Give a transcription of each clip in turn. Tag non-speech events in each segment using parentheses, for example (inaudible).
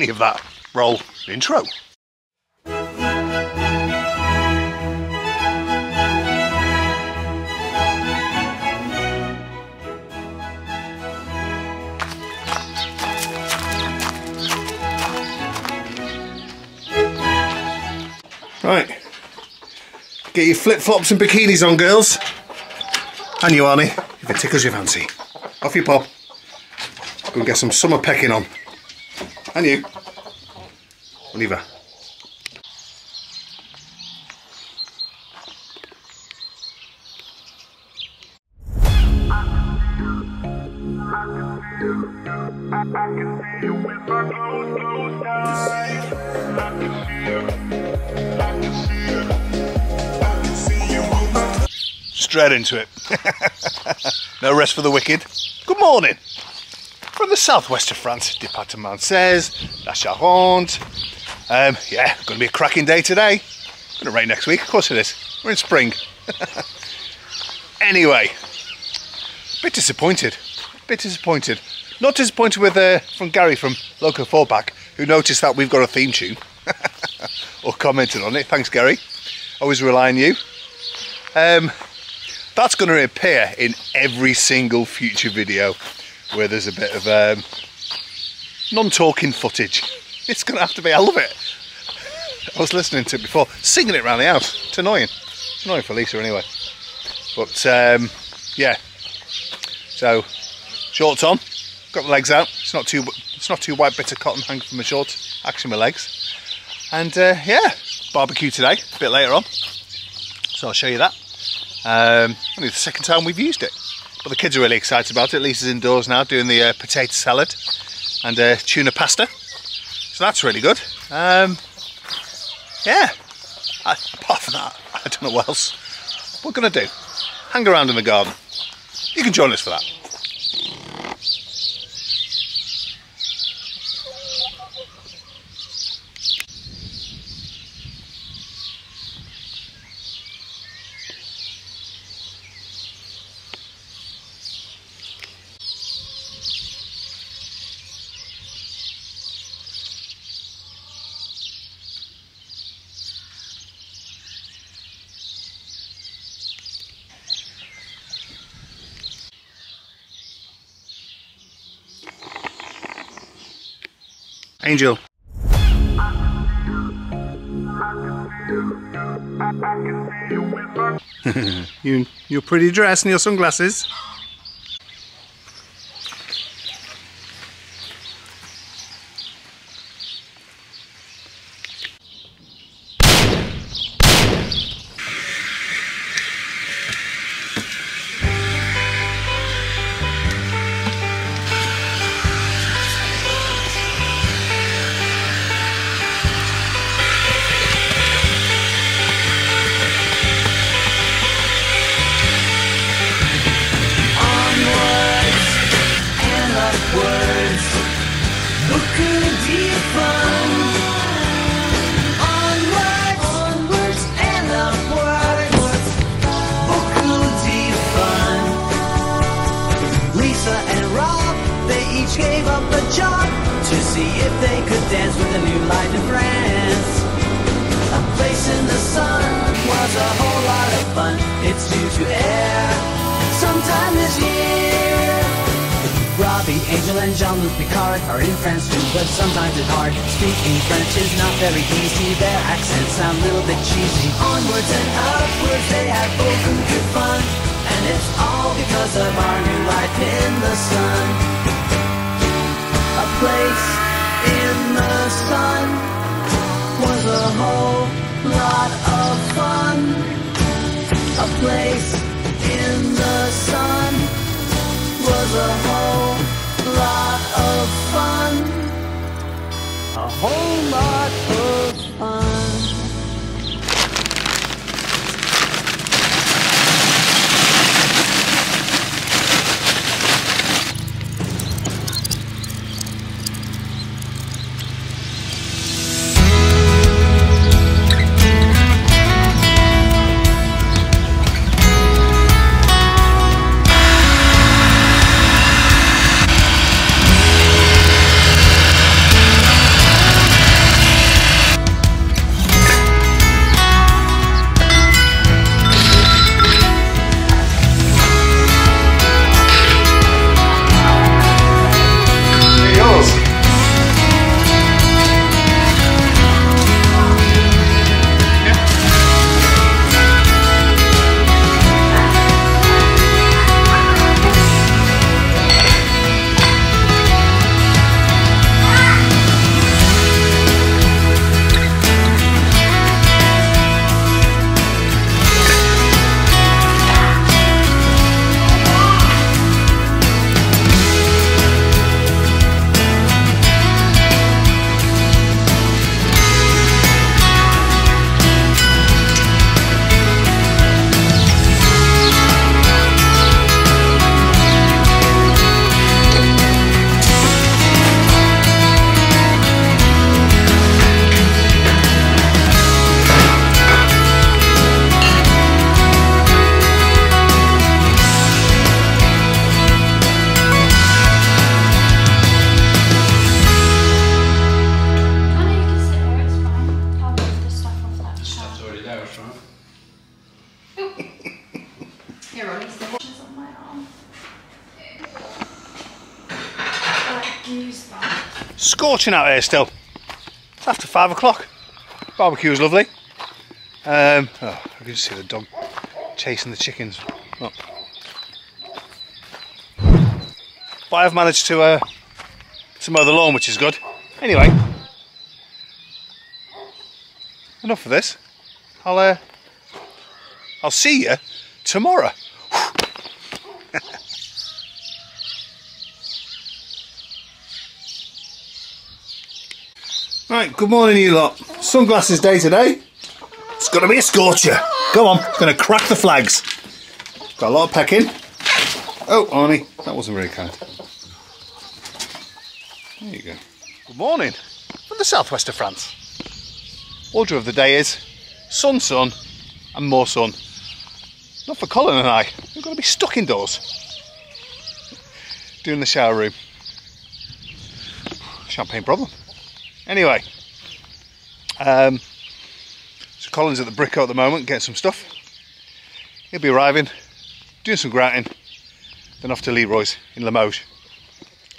Any of that, roll intro. Right. Get your flip-flops and bikinis on, girls. And you, Arnie, if it tickles your fancy. Off you pop. Go and get some summer pecking on. And you. Va. Straight into it. (laughs) no rest for the wicked. Good morning. From the southwest of France, Département 16, La Charente. Um, yeah, going to be a cracking day today. Going to rain next week, of course it is. We're in spring. (laughs) anyway, bit disappointed. Bit disappointed. Not disappointed with uh, from Gary from Local 4 Pack, who noticed that we've got a theme tune. (laughs) or commented on it. Thanks, Gary. Always rely on you. Um, that's going to appear in every single future video where there's a bit of um, non-talking footage. It's going to have to be I love it. I was listening to it before, singing it around the house. It's annoying. It's annoying for Lisa anyway. But um, yeah, so shorts on, got my legs out. It's not too it's not too white bit of cotton hanging from my shorts, actually my legs. And uh, yeah, barbecue today, a bit later on. So I'll show you that. Um, only the second time we've used it. But the kids are really excited about it. Lisa's indoors now doing the uh, potato salad and uh, tuna pasta. So that's really good. Um, yeah, I, apart from that, I don't know what else. What going to do? Hang around in the garden. You can join us for that. Angel. (laughs) you, you're pretty dressed and your sunglasses. To air sometime this year. Robbie, Angel, and Jean-Luc Picard are in France too, but sometimes it's hard. Speaking French is not very easy. Their accents sound a little bit cheesy. Onwards and upwards, they have beaucoup de fun, and it's all because of our new life in the sun. A place in the sun was a whole lot of fun. A place in the sun was a whole lot of fun. A whole lot Scorching out here still. It's after five o'clock. Barbecue was lovely. Um, oh, I can see the dog chasing the chickens. But I've managed to uh, to mow the lawn, which is good. Anyway, enough of this. I'll uh, I'll see you tomorrow. Right, good morning, you lot. Sunglasses day today. It's going to be a scorcher. Go on, going to crack the flags. Got a lot of pecking. Oh, Arnie, that wasn't very kind. There you go. Good morning from the southwest of France. Order of the day is sun, sun, and more sun. Not for Colin and I. We're going to be stuck indoors. Doing the shower room. Champagne problem. Anyway, um, so Colin's at the Brico at the moment, getting some stuff. He'll be arriving, doing some grouting, then off to Leroy's in Limoges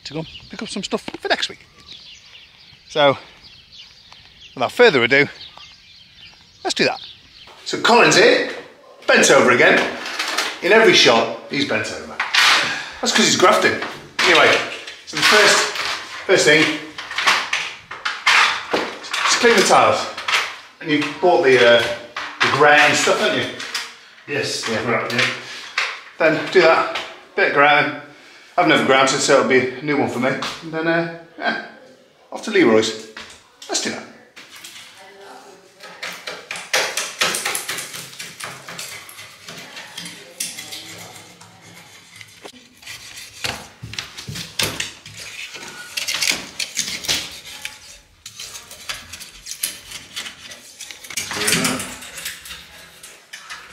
to go pick up some stuff for next week. So, without further ado, let's do that. So Colin's here, bent over again. In every shot, he's bent over. That's because he's grafting. Anyway, so the first, first thing, clean the tiles. And you bought the, uh, the grout and stuff, haven't you? Yes, Yeah. right, yeah. Then do that, bit of grouting. I've never grouted, so it'll be a new one for me. And then, uh, yeah, off to Leroy's. Let's do that.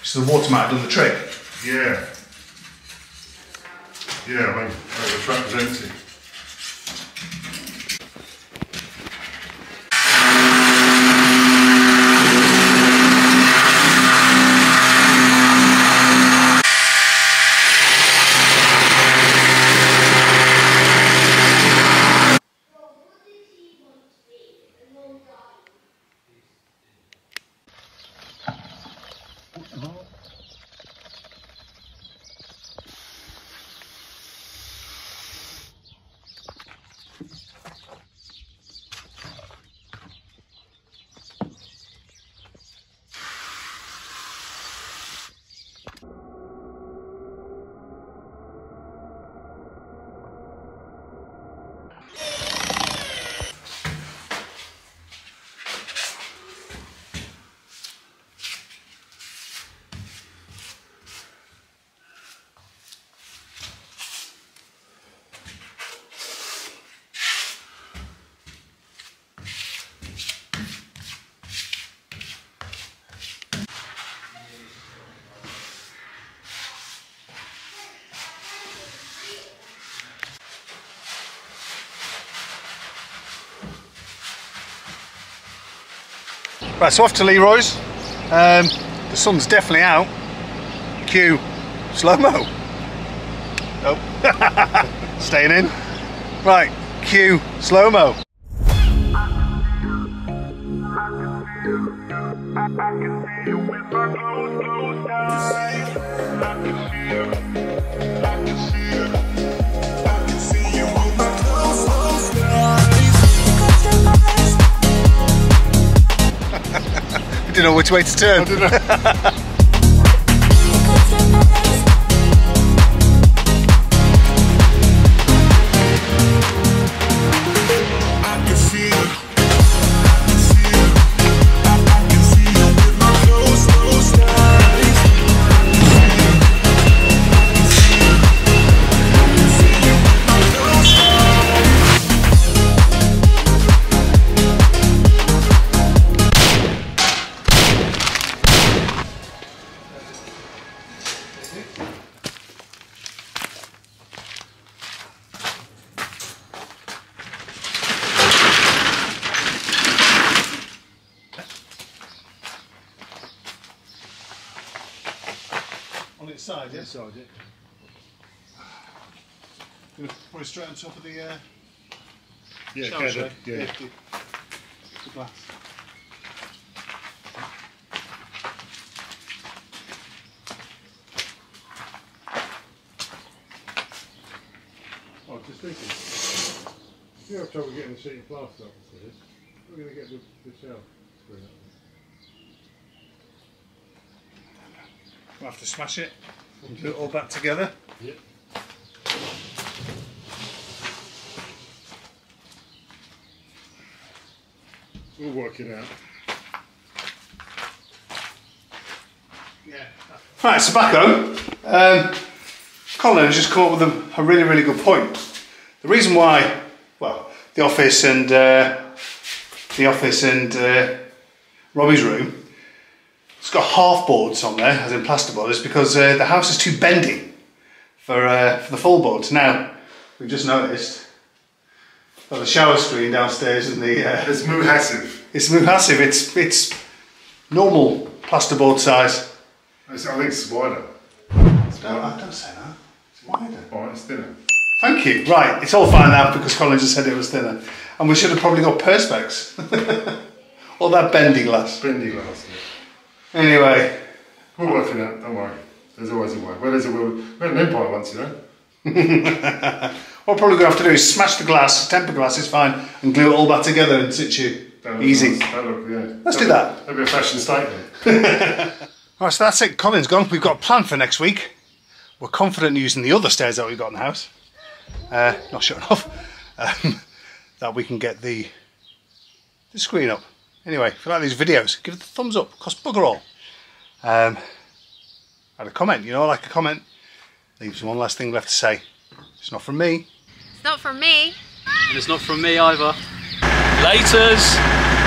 So the water might have done the trick. Yeah. Yeah, when the track was empty. Right, so off to Leroy's. Um, the sun's definitely out. Cue slow mo. Oh, (laughs) staying in. Right, cue slow Didn't know which way to turn. (laughs) On its side, yeah? Inside it. Gonna put it straight on top of the uh, Yeah, shower tray. yeah. the, the glass. Oh, just thinking. If you have trouble getting the sheet plaster up the stairs, we're going to get the, the shelf screwed up. We'll have to smash it. Do it all back together. Yeah. We'll work it out. Right, so back home. Um, Colin has just come up with a, a really, really good point. The reason why, well, the office and uh, the office and uh, Robbie's room, it's got half boards on there, as in plasterboard, is because uh, the house is too bendy for uh, for the full boards. Now we've just noticed got the shower screen downstairs and the uh, It's massive. it's massive. It's it's normal plasterboard size. It's, I think it's wider. Don't, don't say that. It's wider. Alright, it's thinner. Thank you. Right, it's all fine now because Colin just said it was thinner. And we should have probably got perspex. (laughs) all that bendy glass. Bendy glass. Yeah. Anyway, We'll work it out, don't worry. There's always a way. Well, there's a will. We had an empire once, you know. (laughs) what we're probably going to have to do is smash the glass, temper glass is fine, and glue it all back together in situ. That Easy. nice. That look, yeah. Let's do that. That'd be a fashion statement. (laughs) (laughs) Right, so that's it. Colin's gone. We've got a plan for next week. We're confident using the other stairs that we've got in the house. Uh, not sure enough. Um, that we can get the the screen up. Anyway, if you like these videos, give it a thumbs up. Cost bugger all. Um, add a comment. You know, like a comment. Leaves one last thing left to say. It's not from me. It's not from me. And it's not from me either. Laters!